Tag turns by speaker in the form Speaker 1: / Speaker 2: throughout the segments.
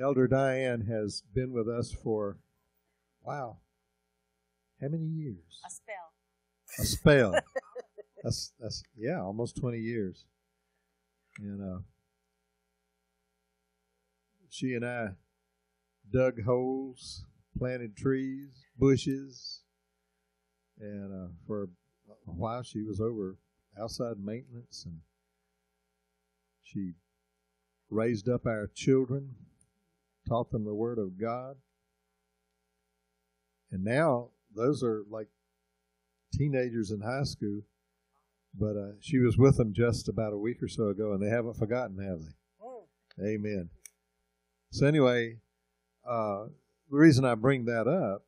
Speaker 1: Elder Diane has been with us for, wow, how many years?
Speaker 2: A spell.
Speaker 1: A spell. that's, that's, yeah, almost 20 years. And uh, she and I dug holes, planted trees, bushes, and uh, for a while she was over outside maintenance and she raised up our children, taught them the Word of God. And now those are like teenagers in high school. But uh, she was with them just about a week or so ago, and they haven't forgotten, have they?
Speaker 2: Oh.
Speaker 1: Amen. So, anyway, uh, the reason I bring that up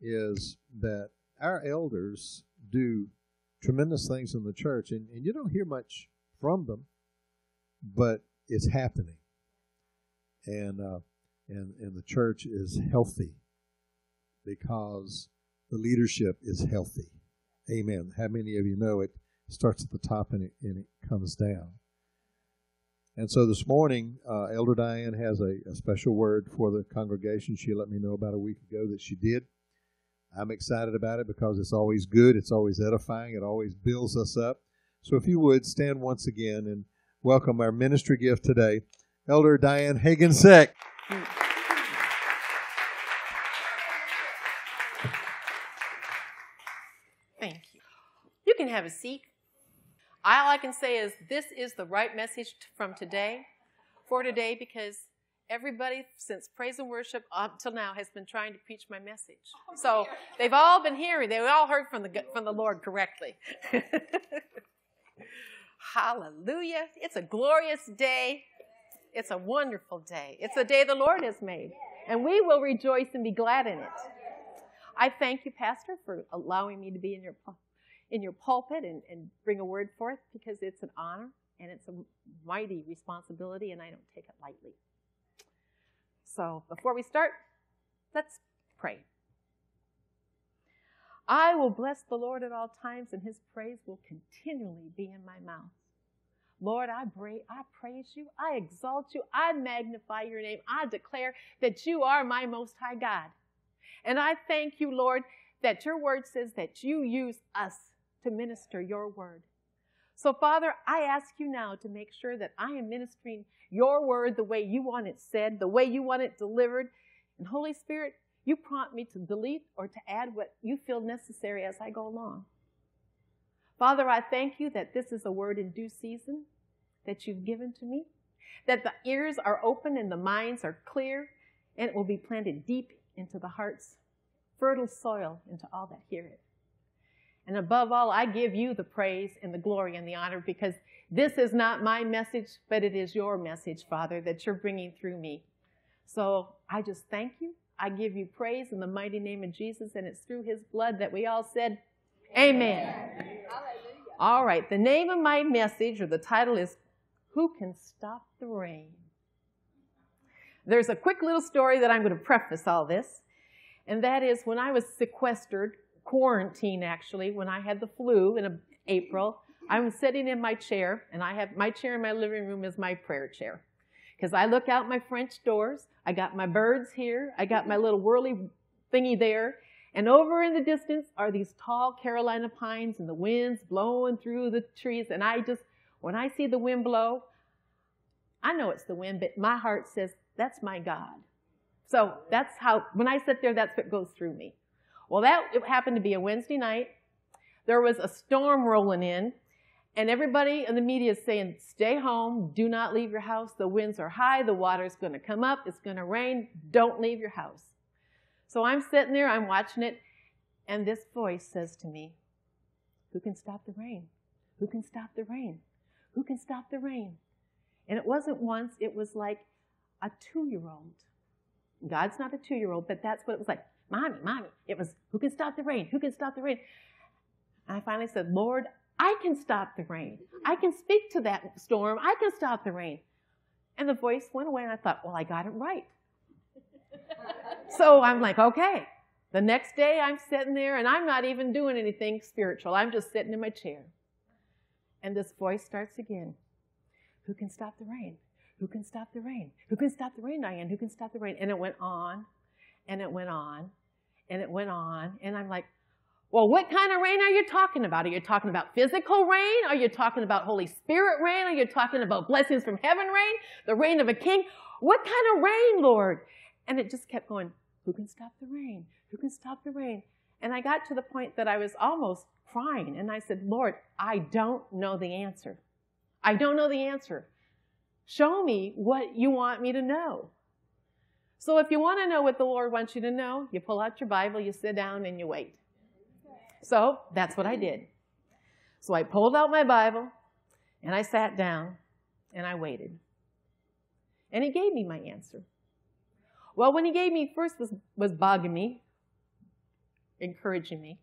Speaker 1: is that our elders do tremendous things in the church, and, and you don't hear much from them, but it's happening. And, uh, and, and the church is healthy because the leadership is healthy. Amen. How many of you know it starts at the top and it, and it comes down? And so this morning, uh, Elder Diane has a, a, special word for the congregation. She let me know about a week ago that she did. I'm excited about it because it's always good, it's always edifying, it always builds us up. So if you would stand once again and welcome our ministry gift today, Elder Diane Hagensick.
Speaker 2: Thank you. You can have a seat. All I can say is this is the right message from today, for today, because everybody since praise and worship up till now has been trying to preach my message. Oh, so they've all been hearing. They all heard from the from the Lord correctly. Hallelujah! It's a glorious day. It's a wonderful day. It's a day the Lord has made, and we will rejoice and be glad in it. I thank you, Pastor, for allowing me to be in your in your pulpit and, and bring a word forth because it's an honor and it's a mighty responsibility, and I don't take it lightly. So before we start, let's pray. I will bless the Lord at all times, and his praise will continually be in my mouth. Lord, I, pray, I praise you, I exalt you, I magnify your name, I declare that you are my most high God. And I thank you, Lord, that your word says that you use us to minister your word. So, Father, I ask you now to make sure that I am ministering your word the way you want it said, the way you want it delivered. And Holy Spirit, you prompt me to delete or to add what you feel necessary as I go along. Father, I thank you that this is a word in due season that you've given to me, that the ears are open and the minds are clear, and it will be planted deep into the heart's fertile soil into all that hear it. And above all, I give you the praise and the glory and the honor because this is not my message, but it is your message, Father, that you're bringing through me. So I just thank you. I give you praise in the mighty name of Jesus, and it's through his blood that we all said, Amen. Amen. All right, the name of my message or the title is Who Can Stop the Rain? There's a quick little story that I'm going to preface all this, and that is when I was sequestered quarantine actually when I had the flu in April. I was sitting in my chair, and I have my chair in my living room is my prayer chair. Because I look out my French doors, I got my birds here, I got my little whirly thingy there, and over in the distance are these tall Carolina pines, and the wind's blowing through the trees. And I just, when I see the wind blow, I know it's the wind, but my heart says, that's my God. So that's how, when I sit there, that's what goes through me. Well, that happened to be a Wednesday night. There was a storm rolling in, and everybody in the media is saying, stay home, do not leave your house. The winds are high, the water's going to come up, it's going to rain, don't leave your house. So I'm sitting there, I'm watching it, and this voice says to me, Who can stop the rain? Who can stop the rain? Who can stop the rain? And it wasn't once, it was like a two year old. God's not a two year old, but that's what it was like. Mommy, mommy. It was, who can stop the rain? Who can stop the rain? And I finally said, Lord, I can stop the rain. I can speak to that storm. I can stop the rain. And the voice went away, and I thought, well, I got it right. so I'm like, okay. The next day, I'm sitting there, and I'm not even doing anything spiritual. I'm just sitting in my chair. And this voice starts again Who can stop the rain? Who can stop the rain? Who can stop the rain, Diane? Who can stop the rain? And it went on and it went on and it went on. And I'm like, well, what kind of rain are you talking about? Are you talking about physical rain? Are you talking about Holy Spirit rain? Are you talking about blessings from heaven rain? The rain of a king? What kind of rain, Lord? And it just kept going, who can stop the rain? Who can stop the rain? And I got to the point that I was almost crying. And I said, Lord, I don't know the answer. I don't know the answer. Show me what you want me to know. So if you want to know what the Lord wants you to know, you pull out your Bible, you sit down, and you wait. So that's what I did. So I pulled out my Bible and I sat down and I waited. And he gave me my answer. Well, when he gave me first was, was bugging me, encouraging me.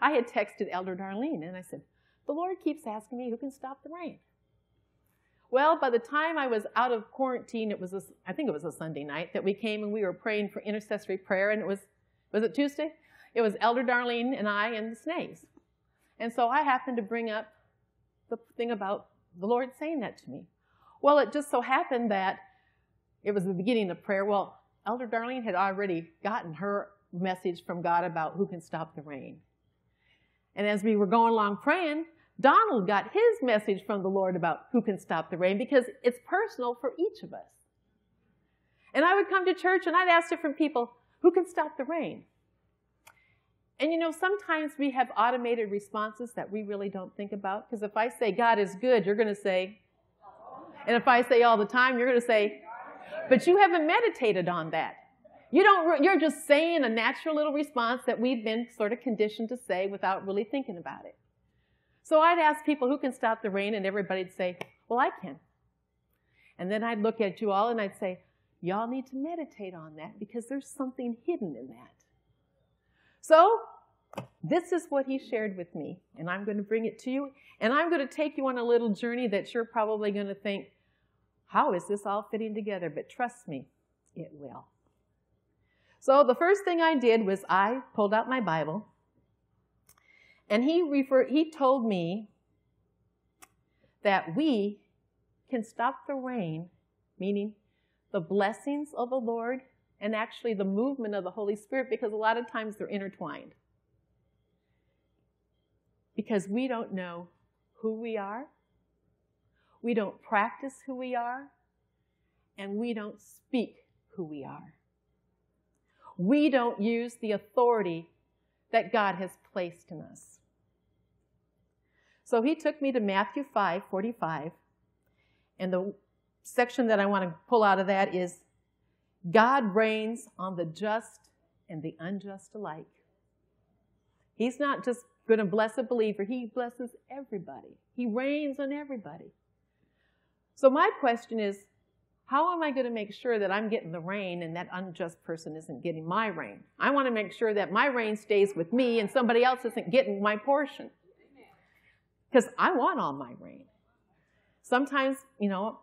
Speaker 2: I had texted Elder Darlene and I said, The Lord keeps asking me who can stop the rain. Well, by the time I was out of quarantine, it was a, I think it was a Sunday night that we came and we were praying for intercessory prayer, and it was was it Tuesday? It was Elder Darlene and I and the snakes. And so I happened to bring up the thing about the Lord saying that to me. Well, it just so happened that it was the beginning of prayer. Well, Elder Darlene had already gotten her message from God about who can stop the rain. And as we were going along praying, Donald got his message from the Lord about who can stop the rain because it's personal for each of us. And I would come to church and I'd ask different people, who can stop the rain? And you know, sometimes we have automated responses that we really don't think about. Because if I say God is good, you're going to say, and if I say all the time, you're going to say, but you haven't meditated on that. You don't, you're just saying a natural little response that we've been sort of conditioned to say without really thinking about it. So I'd ask people who can stop the rain, and everybody'd say, Well, I can. And then I'd look at you all and I'd say, Y'all need to meditate on that because there's something hidden in that. So, this is what he shared with me, and I'm going to bring it to you. And I'm going to take you on a little journey that you're probably going to think, How is this all fitting together? But trust me, it will. So, the first thing I did was I pulled out my Bible and he referred, he told me that we can stop the rain, meaning the blessings of the Lord and actually the movement of the Holy Spirit, because a lot of times they're intertwined. Because we don't know who we are, we don't practice who we are, and we don't speak who we are. We don't use the authority that God has placed in us. So he took me to Matthew 5 45. And the section that I want to pull out of that is God rains on the just and the unjust alike. He's not just going to bless a believer, he blesses everybody. He rains on everybody. So my question is, how am I going to make sure that I'm getting the rain and that unjust person isn't getting my rain? I want to make sure that my rain stays with me and somebody else isn't getting my portion because I want all my rain. Sometimes, you know,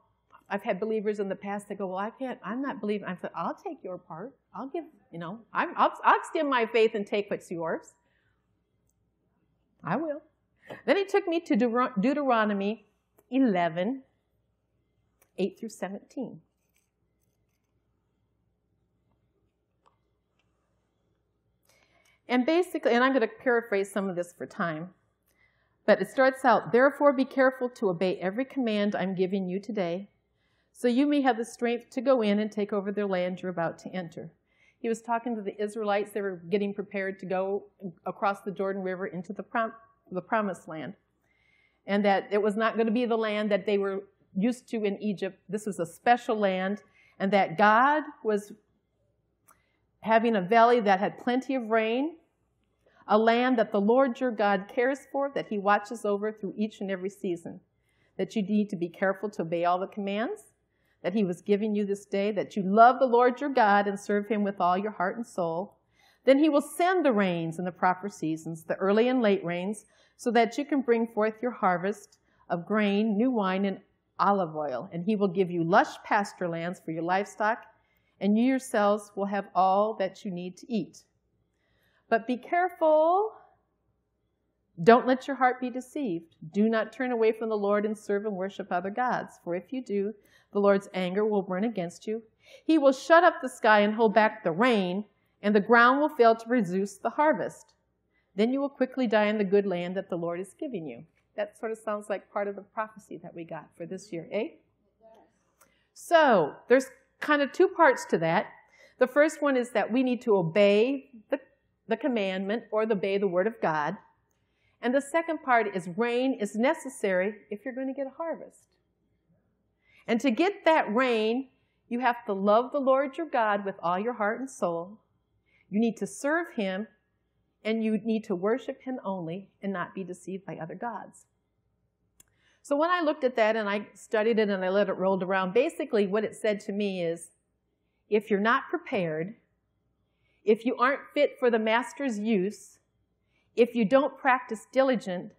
Speaker 2: I've had believers in the past that go, well, I can't, I'm not believing. I said, I'll take your part. I'll give, you know, i will I'll extend my faith and take what's yours. I will. Then he took me to Deuteronomy 11, 8 through 17. And basically, and I'm going to paraphrase some of this for time. But it starts out, therefore be careful to obey every command I'm giving you today, so you may have the strength to go in and take over the land you're about to enter. He was talking to the Israelites. They were getting prepared to go across the Jordan River into the, prom- the promised land. And that it was not going to be the land that they were used to in Egypt. This was a special land. And that God was having a valley that had plenty of rain a land that the Lord your God cares for, that he watches over through each and every season, that you need to be careful to obey all the commands that he was giving you this day, that you love the Lord your God and serve him with all your heart and soul. Then he will send the rains in the proper seasons, the early and late rains, so that you can bring forth your harvest of grain, new wine, and olive oil. And he will give you lush pasture lands for your livestock, and you yourselves will have all that you need to eat. But be careful Don't let your heart be deceived. Do not turn away from the Lord and serve and worship other gods, for if you do, the Lord's anger will burn against you. He will shut up the sky and hold back the rain, and the ground will fail to produce the harvest. Then you will quickly die in the good land that the Lord is giving you. That sort of sounds like part of the prophecy that we got for this year, eh? So, there's kind of two parts to that. The first one is that we need to obey the, the commandment or obey the word of God. And the second part is rain is necessary if you're going to get a harvest. And to get that rain, you have to love the Lord your God with all your heart and soul. You need to serve him and you need to worship him only and not be deceived by other gods. So when I looked at that and I studied it and I let it roll around, basically what it said to me is if you're not prepared, if you aren't fit for the master's use, if you don't practice diligent,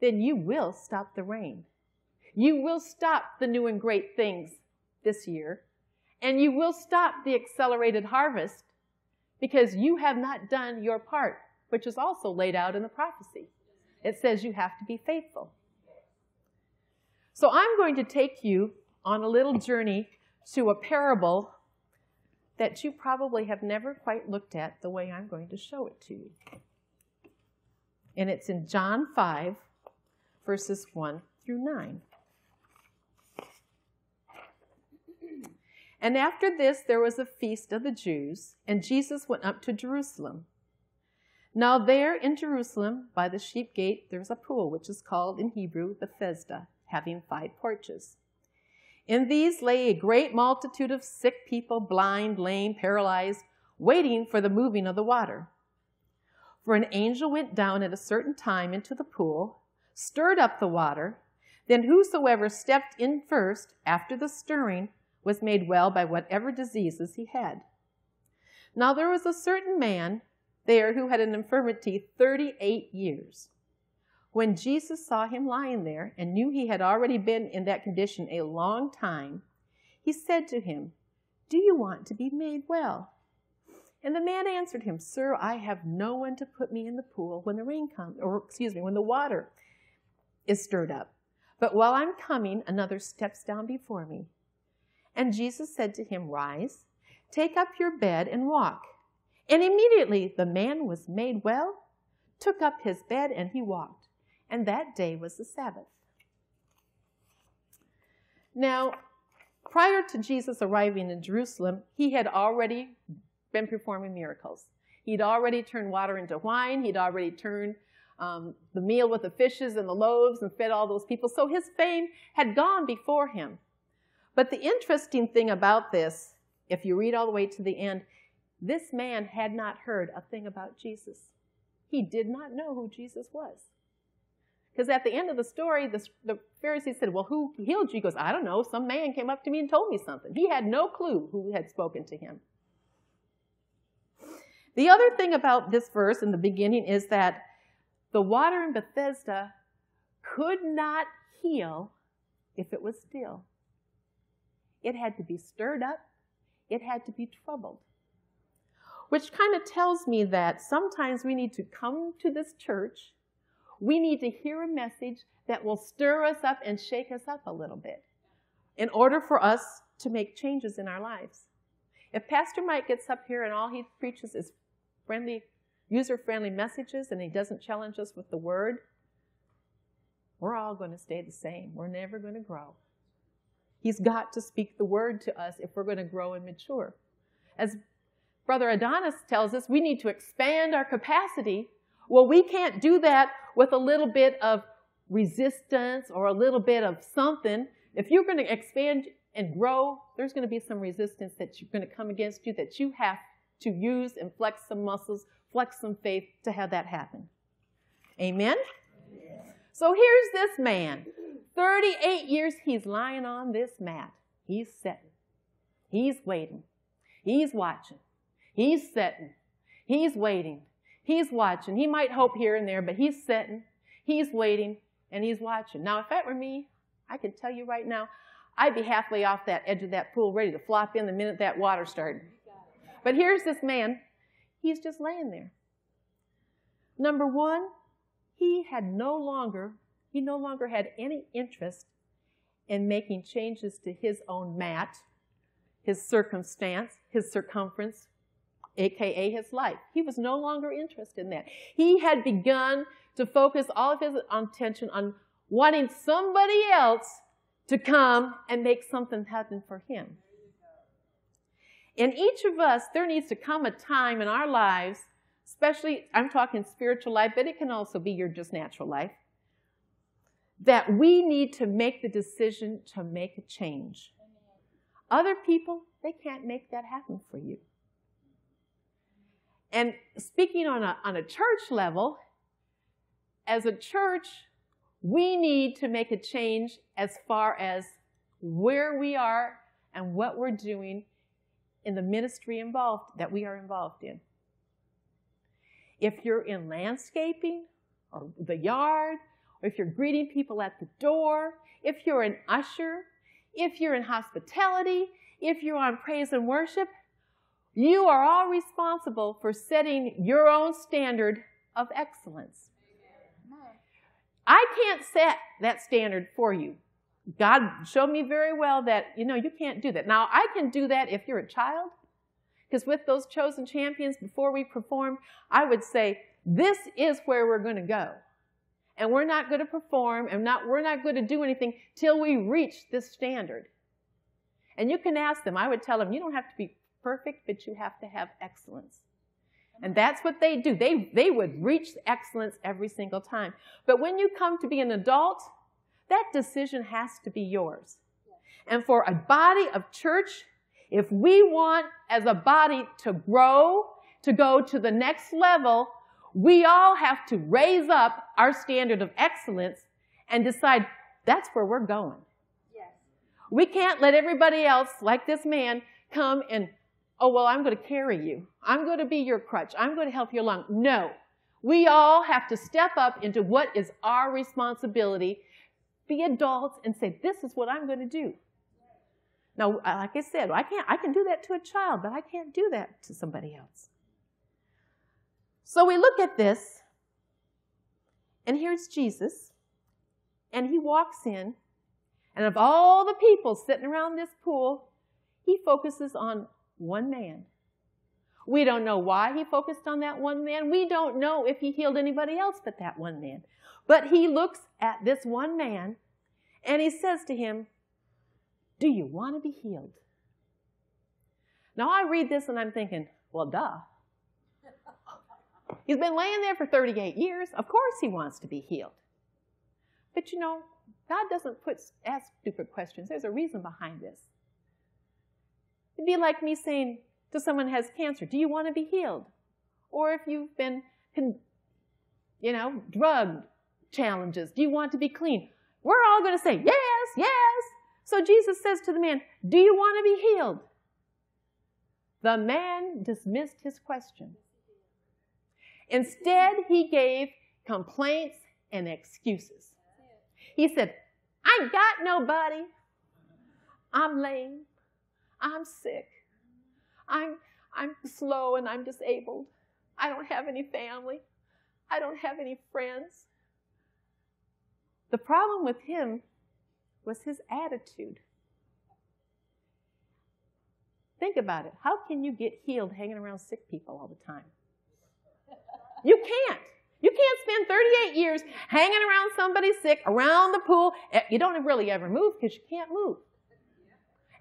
Speaker 2: then you will stop the rain. You will stop the new and great things this year, and you will stop the accelerated harvest because you have not done your part, which is also laid out in the prophecy. It says you have to be faithful. So I'm going to take you on a little journey to a parable that you probably have never quite looked at the way I'm going to show it to you. And it's in John 5, verses 1 through 9. And after this, there was a feast of the Jews, and Jesus went up to Jerusalem. Now, there in Jerusalem, by the sheep gate, there's a pool, which is called in Hebrew Bethesda, having five porches. In these lay a great multitude of sick people, blind, lame, paralyzed, waiting for the moving of the water. For an angel went down at a certain time into the pool, stirred up the water. Then whosoever stepped in first, after the stirring, was made well by whatever diseases he had. Now there was a certain man there who had an infirmity 38 years. When Jesus saw him lying there and knew he had already been in that condition a long time, he said to him, Do you want to be made well? And the man answered him, Sir, I have no one to put me in the pool when the rain comes, or excuse me, when the water is stirred up. But while I'm coming, another steps down before me. And Jesus said to him, Rise, take up your bed and walk. And immediately the man was made well, took up his bed, and he walked. And that day was the Sabbath. Now, prior to Jesus arriving in Jerusalem, he had already been performing miracles. He'd already turned water into wine. He'd already turned um, the meal with the fishes and the loaves and fed all those people. So his fame had gone before him. But the interesting thing about this, if you read all the way to the end, this man had not heard a thing about Jesus. He did not know who Jesus was. Because at the end of the story, the, the Pharisee said, Well, who healed you? He goes, I don't know. Some man came up to me and told me something. He had no clue who had spoken to him. The other thing about this verse in the beginning is that the water in Bethesda could not heal if it was still. It had to be stirred up, it had to be troubled. Which kind of tells me that sometimes we need to come to this church, we need to hear a message that will stir us up and shake us up a little bit in order for us to make changes in our lives. If Pastor Mike gets up here and all he preaches is friendly, user friendly messages and he doesn't challenge us with the word, we're all going to stay the same. We're never going to grow. He's got to speak the word to us if we're going to grow and mature. As Brother Adonis tells us, we need to expand our capacity. Well, we can't do that with a little bit of resistance or a little bit of something. If you're going to expand and grow, there's going to be some resistance that's going to come against you that you have to use and flex some muscles, flex some faith to have that happen. Amen? So here's this man 38 years he's lying on this mat. He's sitting. He's waiting. He's watching. He's sitting. He's waiting. He's watching. He might hope here and there, but he's sitting. He's waiting and he's watching. Now, if that were me, I can tell you right now, I'd be halfway off that edge of that pool ready to flop in the minute that water started. But here's this man. He's just laying there. Number one, he had no longer, he no longer had any interest in making changes to his own mat, his circumstance, his circumference, aka his life. He was no longer interested in that. He had begun to focus all of his attention on wanting somebody else to come and make something happen for him. In each of us, there needs to come a time in our lives, especially, I'm talking spiritual life, but it can also be your just natural life, that we need to make the decision to make a change. Other people, they can't make that happen for you. And speaking on a, on a church level, as a church, we need to make a change as far as where we are and what we're doing in the ministry involved that we are involved in. If you're in landscaping or the yard, or if you're greeting people at the door, if you're an usher, if you're in hospitality, if you're on praise and worship, you are all responsible for setting your own standard of excellence. I can't set that standard for you. God showed me very well that, you know, you can't do that. Now, I can do that if you're a child, because with those chosen champions, before we perform, I would say, this is where we're going to go. And we're not going to perform and not, we're not going to do anything till we reach this standard. And you can ask them, I would tell them, you don't have to be perfect, but you have to have excellence. And that's what they do. They, they would reach excellence every single time. But when you come to be an adult, that decision has to be yours. And for a body of church, if we want as a body to grow, to go to the next level, we all have to raise up our standard of excellence and decide that's where we're going. Yes. We can't let everybody else, like this man, come and oh, well, I'm going to carry you. I'm going to be your crutch. I'm going to help you along. No. We all have to step up into what is our responsibility, be adults, and say, this is what I'm going to do. Now, uh, like I said, I can't, I can do that to a child, but I can't do that to somebody else. So we look at this, and here's Jesus, and he walks in, and of all the people sitting around this pool, he focuses on one man. We don't know why he focused on that one man. We don't know if he healed anybody else but that one man. But he looks at this one man and he says to him, Do you want to be healed? Now I read this and I'm thinking, Well, duh. He's been laying there for 38 years. Of course he wants to be healed. But you know, God doesn't put ask stupid questions. There's a reason behind this. It'd be like me saying to someone who has cancer, do you want to be healed? Or if you've been, you know, drug challenges, do you want to be clean? We're all going to say, yes, yes. So Jesus says to the man, do you want to be healed? The man dismissed his question. Instead, he gave complaints and excuses. He said, I got nobody. I'm lame. I'm sick. I'm, I'm slow and I'm disabled. I don't have any family. I don't have any friends. The problem with him was his attitude. Think about it. How can you get healed hanging around sick people all the time? You can't. You can't spend 38 years hanging around somebody sick, around the pool. Eh, you don't really ever move because you can't move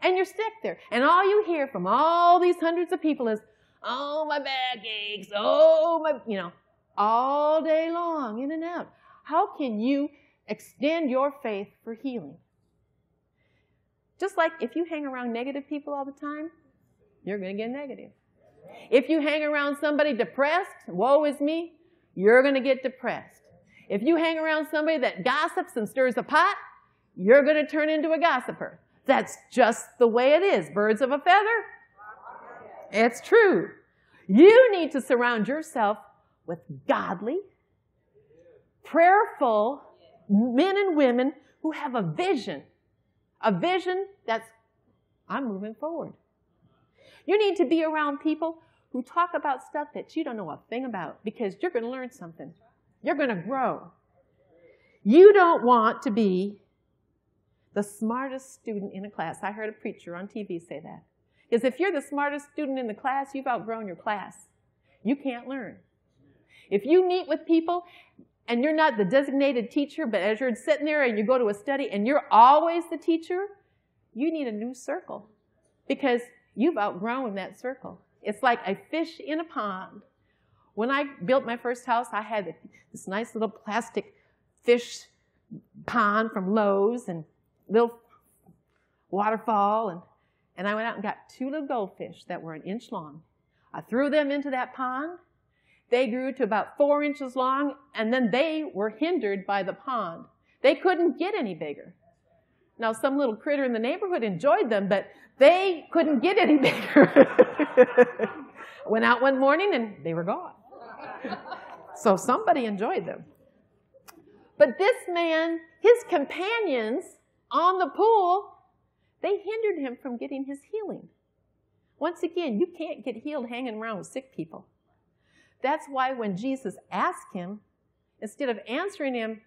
Speaker 2: and you're stuck there. And all you hear from all these hundreds of people is, oh, my back aches, oh, my, you know, all day long, in and out. How can you extend your faith for healing? Just like if you hang around negative people all the time, you're going to get negative. If you hang around somebody depressed, woe is me, you're going to get depressed. If you hang around somebody that gossips and stirs a pot, you're going to turn into a gossiper. That's just the way it is. Birds of a feather. It's true. You need to surround yourself with godly, prayerful men and women who have a vision. A vision that's, I'm moving forward. You need to be around people who talk about stuff that you don't know a thing about because you're going to learn something. You're going to grow. You don't want to be the smartest student in a class. I heard a preacher on TV say that. Because if you're the smartest student in the class, you've outgrown your class. You can't learn. If you meet with people and you're not the designated teacher, but as you're sitting there and you go to a study and you're always the teacher, you need a new circle because you've outgrown that circle. It's like a fish in a pond. When I built my first house, I had this nice little plastic fish pond from Lowe's and little waterfall and, and I went out and got two little goldfish that were an inch long. I threw them into that pond. They grew to about four inches long and then they were hindered by the pond. They couldn't get any bigger. Now some little critter in the neighborhood enjoyed them, but they couldn't get any bigger. went out one morning and they were gone. so somebody enjoyed them. But this man, his companions on the pool, they hindered him from getting his healing. Once again, you can't get healed hanging around with sick people. That's why when Jesus asked him, instead of answering him,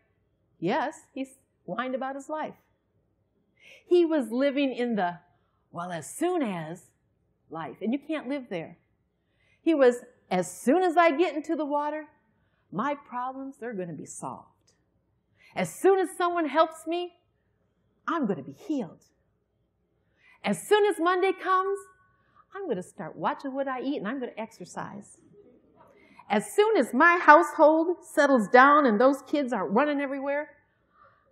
Speaker 2: yes, he whined about his life. He was living in the, well, as soon as life, and you can't live there. He was, as soon as I get into the water, my problems, they're going to be solved. As soon as someone helps me, I'm going to be healed. As soon as Monday comes, I'm going to start watching what I eat and I'm going to exercise. As soon as my household settles down and those kids aren't running everywhere,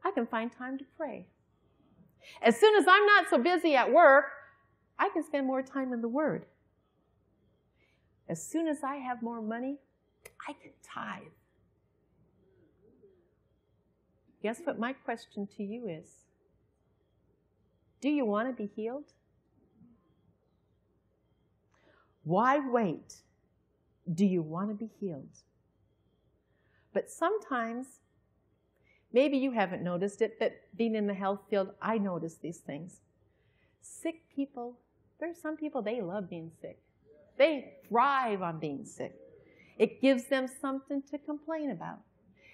Speaker 2: I can find time to pray. As soon as I'm not so busy at work, I can spend more time in the Word. As soon as I have more money, I can tithe. Guess what my question to you is? Do you want to be healed? Why wait? Do you want to be healed? But sometimes, maybe you haven't noticed it, but being in the health field, I notice these things. Sick people, there are some people, they love being sick. They thrive on being sick. It gives them something to complain about.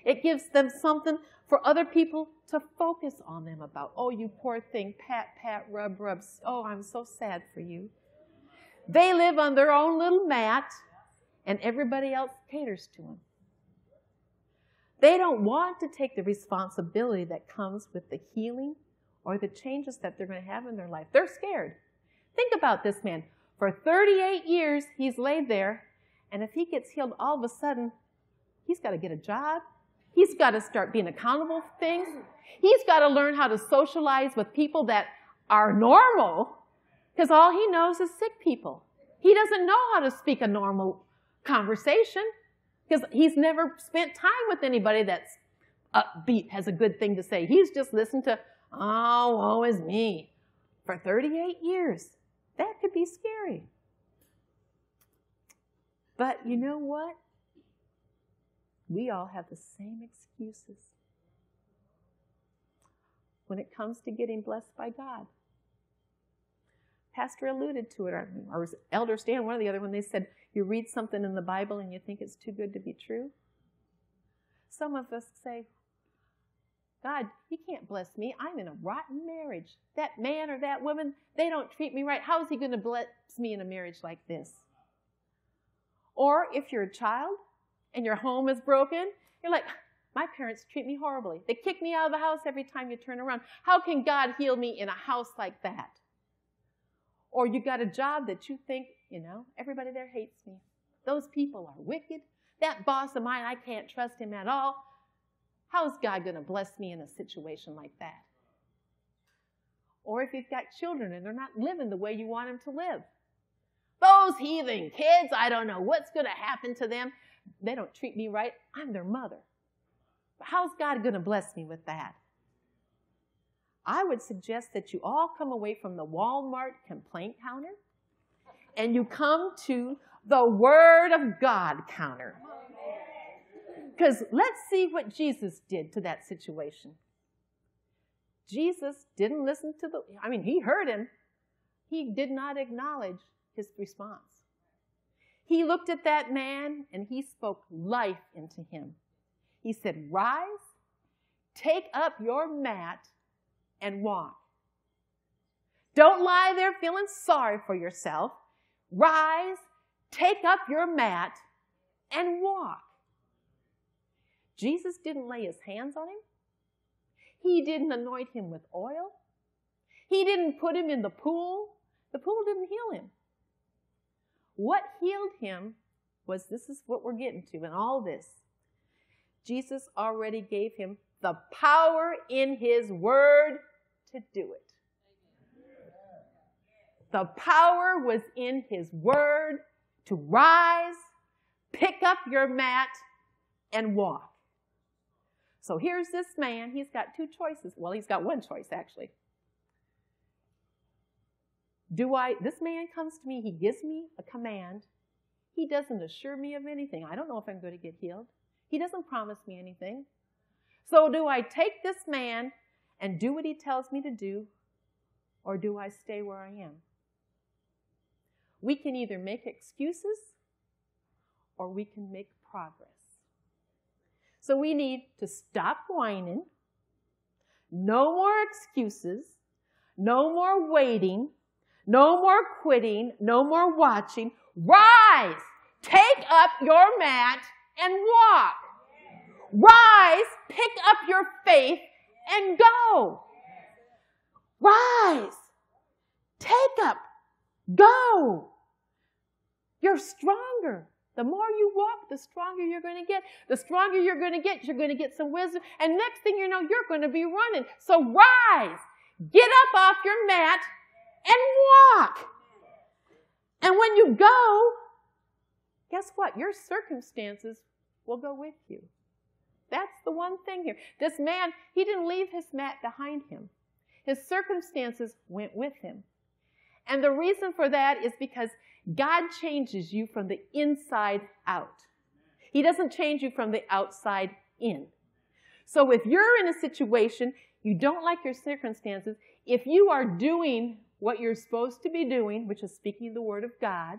Speaker 2: It gives them something for other people to focus on them about. Oh, you poor thing, pat, pat, rub, rub. Oh, I'm so sad for you. They live on their own little mat, and everybody else caters to them. They don't want to take the responsibility that comes with the healing or the changes that they're going to have in their life. They're scared. Think about this man. For 38 years, he's laid there, and if he gets healed all of a sudden, he's got to get a job, He's got to start being accountable for things. He's got to learn how to socialize with people that are normal because all he knows is sick people. He doesn't know how to speak a normal conversation because he's never spent time with anybody that's upbeat, has a good thing to say. He's just listened to, oh, woe is me for 38 years. That could be scary. But you know what? We all have the same excuses when it comes to getting blessed by God. Pastor alluded to it, or, or Elder Stan, one or the other, when they said, You read something in the Bible and you think it's too good to be true. Some of us say, God, He can't bless me. I'm in a rotten marriage. That man or that woman, they don't treat me right. How is He going to bless me in a marriage like this? Or if you're a child and your home is broken, you're like, my parents treat me horribly. They kick me out of the house every time you turn around. How can God heal me in a house like that? Or you got a job that you think, you know, everybody there hates me. Those people are wicked. That boss of mine, I can't trust him at all. How is God going to bless me in a situation like that? Or if you've got children and they're not living the way you want them to live. Those heathen kids, I don't know what's going to happen to them they don't treat me right. I'm their mother. How's God going to bless me with that? I would suggest that you all come away from the Walmart complaint counter and you come to the Word of God counter. Because let's see what Jesus did to that situation. Jesus didn't listen to the, I mean, he heard him. He did not acknowledge his response. He looked at that man and he spoke life into him. He said, Rise, take up your mat, and walk. Don't lie there feeling sorry for yourself. Rise, take up your mat, and walk. Jesus didn't lay his hands on him. He didn't anoint him with oil. He didn't put him in the pool. The pool didn't heal him. What healed him was this is what we're getting to in all this. Jesus already gave him the power in his word to do it. The power was in his word to rise, pick up your mat, and walk. So here's this man. He's got two choices. Well, he's got one choice, actually. Do I, this man comes to me, he gives me a command. He doesn't assure me of anything. I don't know if I'm going to get healed. He doesn't promise me anything. So do I take this man and do what he tells me to do, or do I stay where I am? We can either make excuses or we can make progress. So we need to stop whining, no more excuses, no more waiting, no more quitting, no more watching. Rise, take up your mat and walk. Rise, pick up your faith and go. Rise, take up, go. You're stronger. The more you walk, the stronger you're going to get. The stronger you're going to get, you're going to get some wisdom. And next thing you know, you're going to be running. So rise, get up off your mat, and walk. And when you go, guess what? Your circumstances will go with you. That's the one thing here. This man, he didn't leave his mat behind him. His circumstances went with him. And the reason for that is because God changes you from the inside out. He doesn't change you from the outside in. So if you're in a situation, you don't like your circumstances, if you are doing what you're supposed to be doing, which is speaking the Word of God,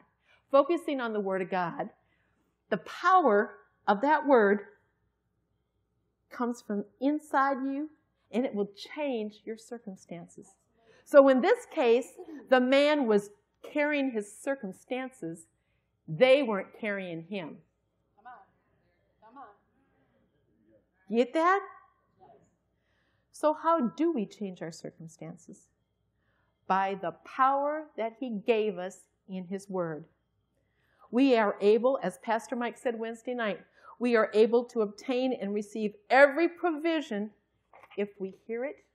Speaker 2: focusing on the Word of God, the power of that Word comes from inside you and it will change your circumstances. So in this case, the man was carrying his circumstances, they weren't carrying him. Come on. Come on. Get that? So, how do we change our circumstances? By the power that He gave us in His Word. We are able, as Pastor Mike said Wednesday night, we are able to obtain and receive every provision if we hear it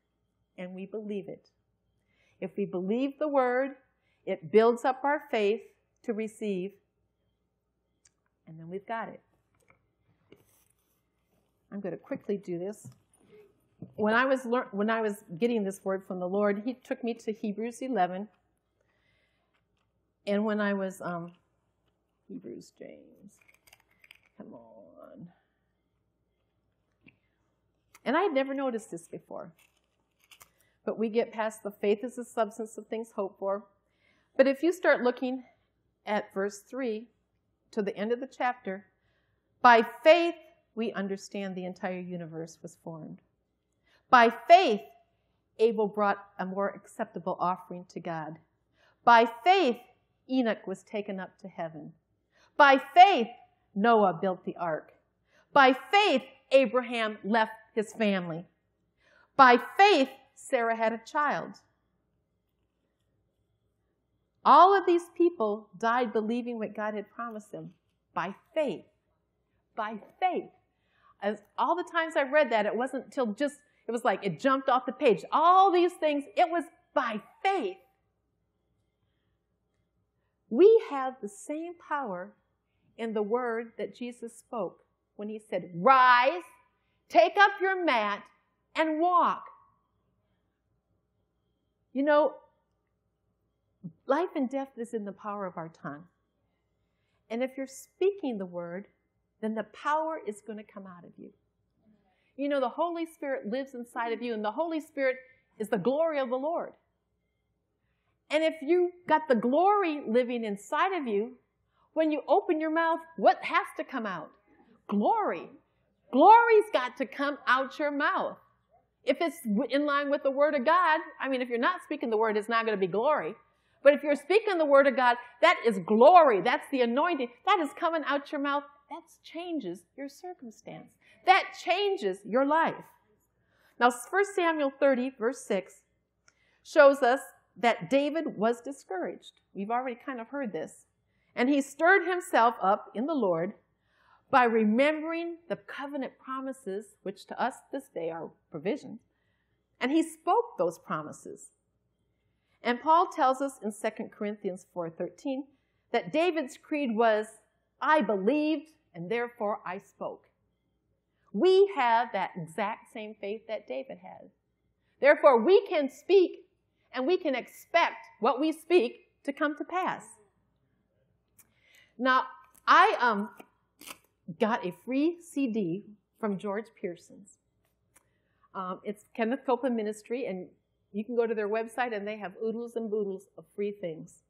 Speaker 2: and we believe it. If we believe the Word it builds up our faith to receive, and then we've got it. I'm going to quickly do this. When I was lear- when I was getting this word from the Lord, He took me to Hebrews 11, and when I was um, Hebrews James, come on, and I had never noticed this before. But we get past the faith is the substance of things hoped for, but if you start looking at verse 3 to the end of the chapter, by faith we understand the entire universe was formed. By faith, Abel brought a more acceptable offering to God. By faith, Enoch was taken up to heaven. By faith, Noah built the ark. By faith, Abraham left his family. By faith, Sarah had a child. All of these people died believing what God had promised them by faith. By faith. As all the times I read that, it wasn't till just, it was like it jumped off the page. All these things, it was by faith. We have the same power in the word that Jesus spoke when he said, Rise, take up your mat, and walk. You know, Life and death is in the power of our tongue. And if you're speaking the word, then the power is going to come out of you. You know, the Holy Spirit lives inside of you, and the Holy Spirit is the glory of the Lord. And if you got the glory living inside of you, when you open your mouth, what has to come out? Glory. Glory's got to come out your mouth. If it's in line with the Word of God, I mean, if you're not speaking the Word, it's not going to be glory. But if you're speaking the Word of God, that is glory. That's the anointing. That is coming out your mouth. That changes your circumstance. That changes your life. Now, 1 Samuel 30, verse 6, shows us that David was discouraged. We've already kind of heard this. And he stirred himself up in the Lord by remembering the covenant promises, which to us this day are provisions. And he spoke those promises. And Paul tells us in 2 Corinthians 4:13 that David's creed was, I believed and therefore I spoke. We have that exact same faith that David had. Therefore, we can speak and we can expect what we speak to come to pass. Now, I um, got a free CD from George Pearson's. Um, it's Kenneth Copeland Ministry, and you can go to their website and they have oodles and boodles of free things.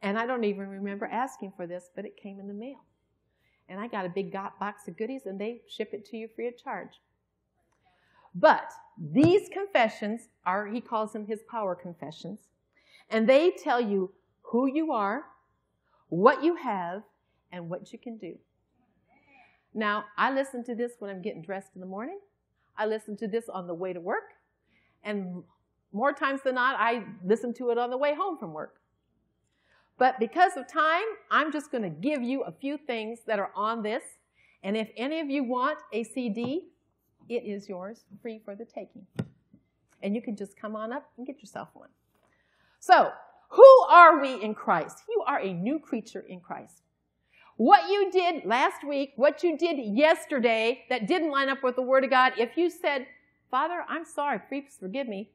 Speaker 2: And I don't even remember asking for this, but it came in the mail and I got a big box of goodies, and they ship it to you free of charge. But these confessions are, he calls them his power confessions, and they tell you who you are, what you have, and what you can do. Now, I listen to this when I'm getting dressed in the morning. I listen to this on the way to work. And more times than not, I listen to it on the way home from work. But because of time, I'm just going to give you a few things that are on this. And if any of you want a CD, it is yours free for the taking. And you can just come on up and get yourself one. So, who are we in Christ? You are a new creature in Christ. What you did last week, what you did yesterday that didn't line up with the Word of God, if you said, Father, I'm sorry, please forgive me,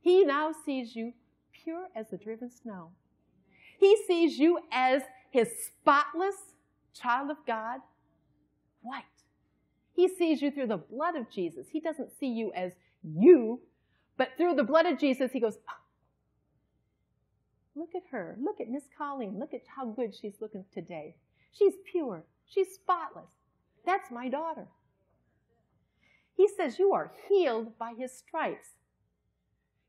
Speaker 2: He now sees you pure as the driven snow. He sees you as his spotless child of God, white. He sees you through the blood of Jesus. He doesn't see you as you, but through the blood of Jesus, he goes, oh, Look at her. Look at Miss Colleen. Look at how good she's looking today. She's pure. She's spotless. That's my daughter. He says, You are healed by his stripes.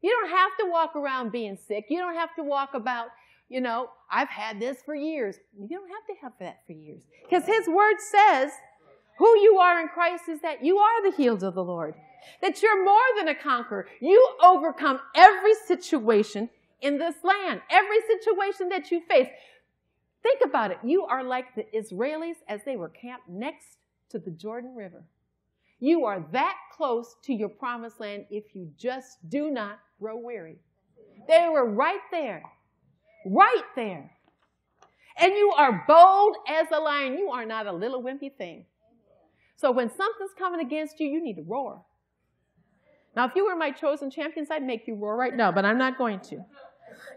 Speaker 2: You don't have to walk around being sick. You don't have to walk about you know, I've had this for years. You don't have to have that for years. Because his word says, who you are in Christ is that you are the healed of the Lord. That you're more than a conqueror. You overcome every situation in this land, every situation that you face. Think about it. You are like the Israelis as they were camped next to the Jordan River. You are that close to your promised land if you just do not grow weary. They were right there right there. And you are bold as a lion. You are not a little wimpy thing. So when something's coming against you, you need to roar. Now, if you were my chosen champions, I'd make you roar right now, but I'm not going to.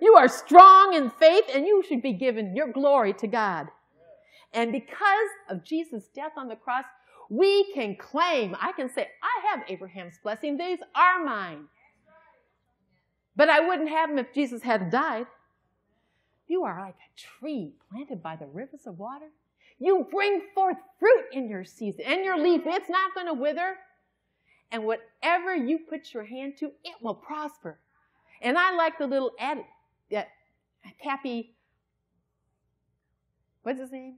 Speaker 2: You are strong in faith, and you should be giving your glory to God. And because of Jesus' death on the cross, we can claim, I can say, I have Abraham's blessing. These are mine. But I wouldn't have them if Jesus hadn't died. You are like a tree planted by the rivers of water. You bring forth fruit in your season, and your leaf, it's not going to wither. And whatever you put your hand to, it will prosper. And I like the little ad, that Cappy, what's his name?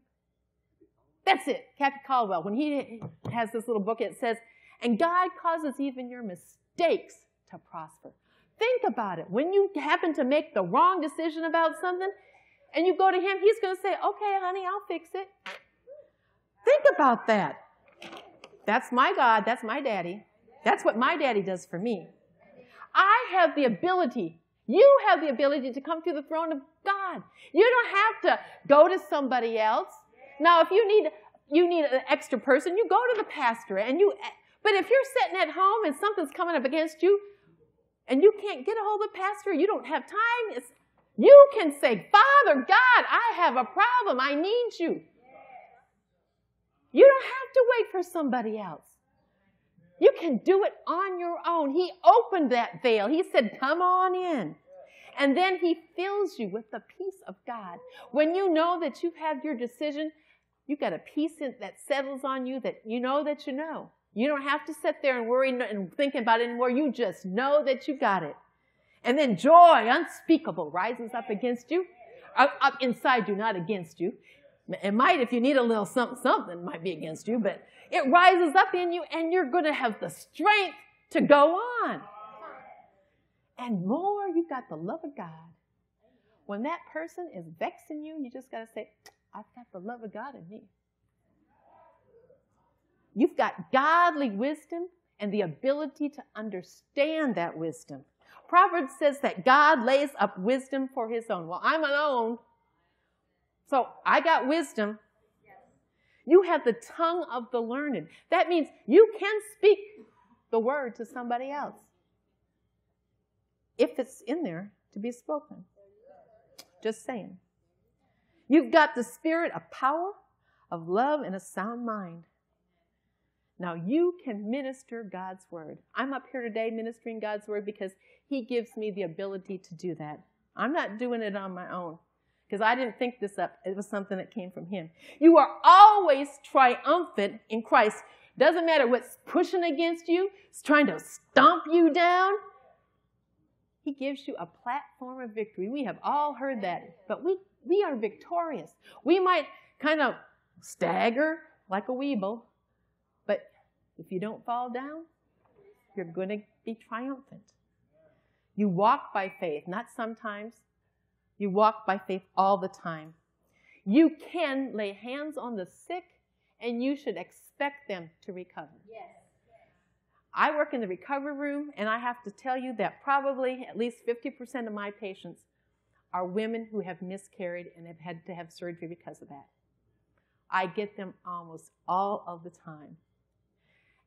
Speaker 2: That's it, Cappy Caldwell. When he has this little book, it says, and God causes even your mistakes to prosper. Think about it. When you happen to make the wrong decision about something and you go to him, he's going to say, okay, honey, I'll fix it. Think about that. That's my God. That's my daddy. That's what my daddy does for me. I have the ability, you have the ability to come to the throne of God. You don't have to go to somebody else. Now, if you need, you need an extra person, you go to the pastor and you, but if you're sitting at home and something's coming up against you, and you can't get a hold of pastor, you don't have time, it's, you can say, Father God, I have a problem. I need you. You don't have to wait for somebody else. You can do it on your own. He opened that veil. He said, Come on in. And then He fills you with the peace of God. When you know that you've had your decision, You've got a peace that settles on you that you know that you know. You don't have to sit there and worry and think about it anymore. You just know that you got it. And then joy unspeakable rises up against you, up, inside you, not against you. It might, if you need a little something, something might be against you, but it rises up in you and you're going to have the strength to go on. And more, you've got the love of God. When that person is vexing you, you just got to say, I've got the love of God in me. You've got godly wisdom and the ability to understand that wisdom. Proverbs says that God lays up wisdom for his own. Well, I'm alone, so I got wisdom. You have the tongue of the learned. That means you can speak the word to somebody else if it's in there to be spoken. Just saying. You've got the spirit of power, of love, and a sound mind. Now you can minister God's word. I'm up here today ministering God's word because He gives me the ability to do that. I'm not doing it on my own because I didn't think this up. It was something that came from Him. You are always triumphant in Christ. Doesn't matter what's pushing against you, it's trying to stomp you down. He gives you a platform of victory. We have all heard that, but we, we are victorious. We might kind of stagger like a weeble, if you don't fall down, you're going to be triumphant. You walk by faith, not sometimes. You walk by faith all the time. You can lay hands on the sick and you should expect them to recover. Yes. I work in the recovery room, and I have to tell you that probably at least 50% of my patients are women who have miscarried and have had to have surgery because of that. I get them almost all of the time.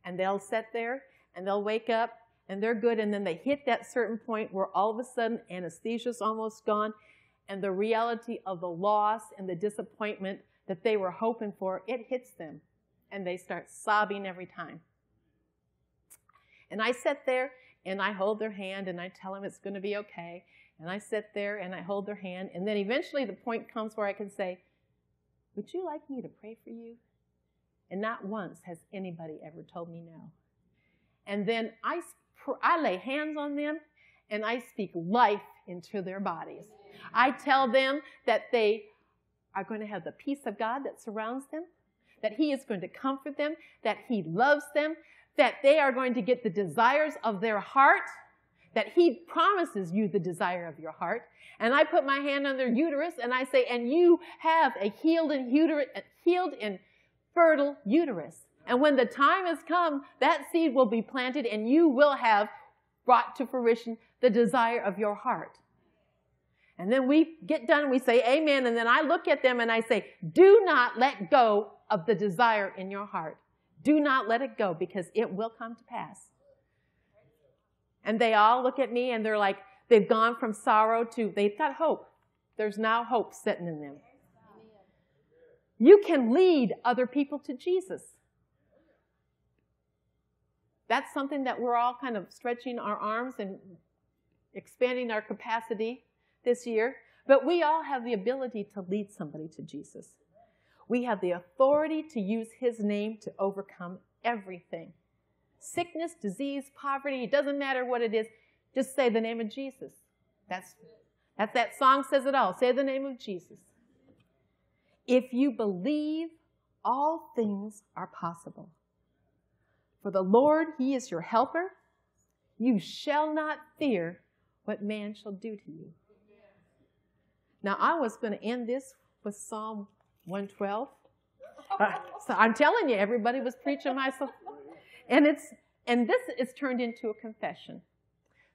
Speaker 2: And they'll sit there and they'll wake up and they're good, and then they hit that certain point where all of a sudden anesthesia's almost gone, and the reality of the loss and the disappointment that they were hoping for, it hits them, and they start sobbing every time. And I sit there and I hold their hand and I tell them it's going to be okay. And I sit there and I hold their hand. And then eventually the point comes where I can say, Would you like me to pray for you? And not once has anybody ever told me no. And then I, I lay hands on them and I speak life into their bodies. I tell them that they are going to have the peace of God that surrounds them, that He is going to comfort them, that He loves them, that they are going to get the desires of their heart, that He promises you the desire of your heart. And I put my hand on their uterus and I say, and you have a healed and uterus, healed and fertile uterus. And when the time has come, that seed will be planted and you will have brought to fruition the desire of your heart. And then we get done we say amen. And then I look at them and I say, do not let go of the desire in your heart. Do not let it go because it will come to pass. And they all look at me and they're like, they've gone from sorrow to, they've got hope. There's now hope sitting in them. You can lead other people to Jesus. That's something that we're all kind of stretching our arms and expanding our capacity this year. But we all have the ability to lead somebody to Jesus. We have the authority to use His name to overcome everything sickness, disease, poverty, it doesn't matter what it is. Just say the name of Jesus. That's, that's that song says it all. Say the name of Jesus. If you believe, all things are possible. For the Lord, He is your helper. You shall not fear what man shall do to you. Now, I was going to end this with Psalm 112. Uh, so I'm telling you, everybody was preaching my myself. And it's and this is turned into a confession.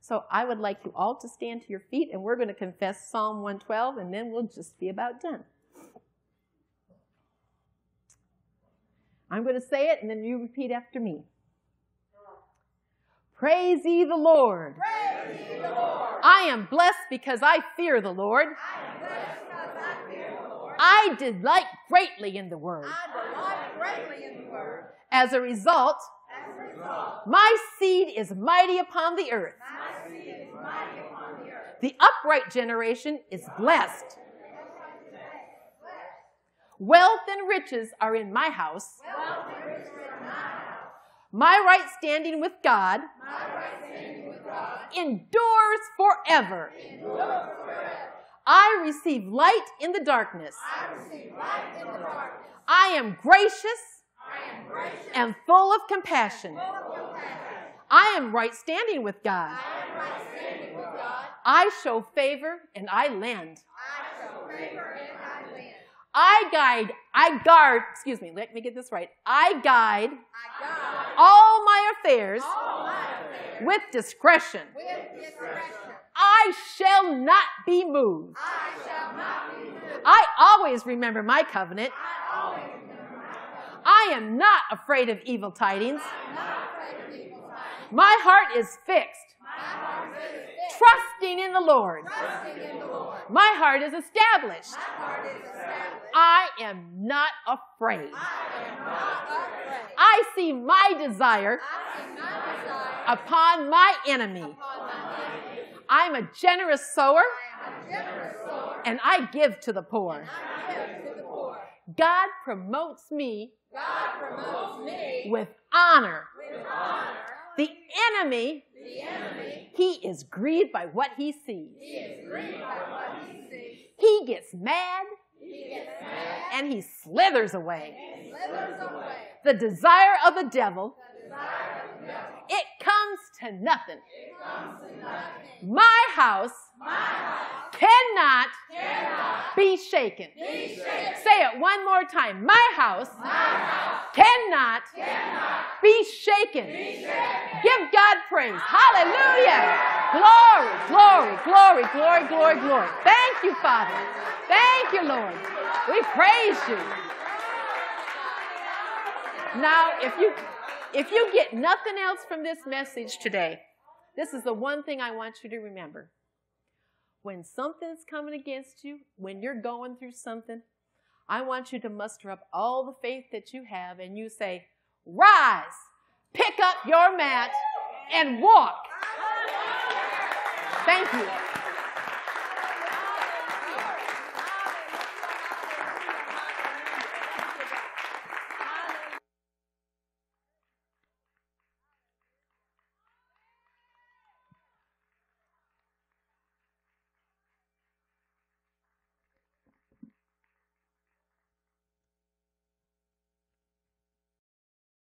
Speaker 2: So I would like you all to stand to your feet and we're going to confess Psalm 112 and then we'll just be about done. I'm going to say it and then you repeat after me. Praise ye the Lord.
Speaker 3: Praise ye the Lord.
Speaker 2: I am blessed because I fear the Lord.
Speaker 3: I am blessed because I fear the Lord.
Speaker 2: I delight greatly in the word.
Speaker 3: I delight greatly in the word.
Speaker 2: As a result,
Speaker 3: As a result,
Speaker 2: my seed is mighty upon the earth.
Speaker 3: my seed is mighty upon the earth.
Speaker 2: The upright generation is blessed. Wealth and riches are in my house. My right standing with God endures forever. I receive light in the darkness. I am gracious and full of compassion. I am right standing with God. I show favor and I lend. I guide, I guard, excuse me, let me get this right. I guide all my affairs with discretion. I shall not be moved. I always remember my covenant. I am not afraid of evil tidings. My heart is fixed, trusting in the Lord. My heart is established. I am not afraid. I see my desire upon my enemy. I'm a generous sower and I give to the poor. God promotes me god promotes me with honor. The enemy, the enemy, he is grieved by what he sees. He is grieved by what he sees. He gets mad and he slithers away. The desire of the devil, it comes to nothing. My house cannot be shaken. Say it one more time. My house cannot be shaken. Give God praise. Hallelujah. Glory, glory, glory, glory, glory, glory. Thank you, Father. Thank you, Lord. We praise you. Now, if you if you get nothing else from this message today, this is the one thing I want you to remember. When something's coming against you, when you're going through something, I want you to muster up all the faith that you have and you say, Rise, pick up your mat, and walk. Thank you.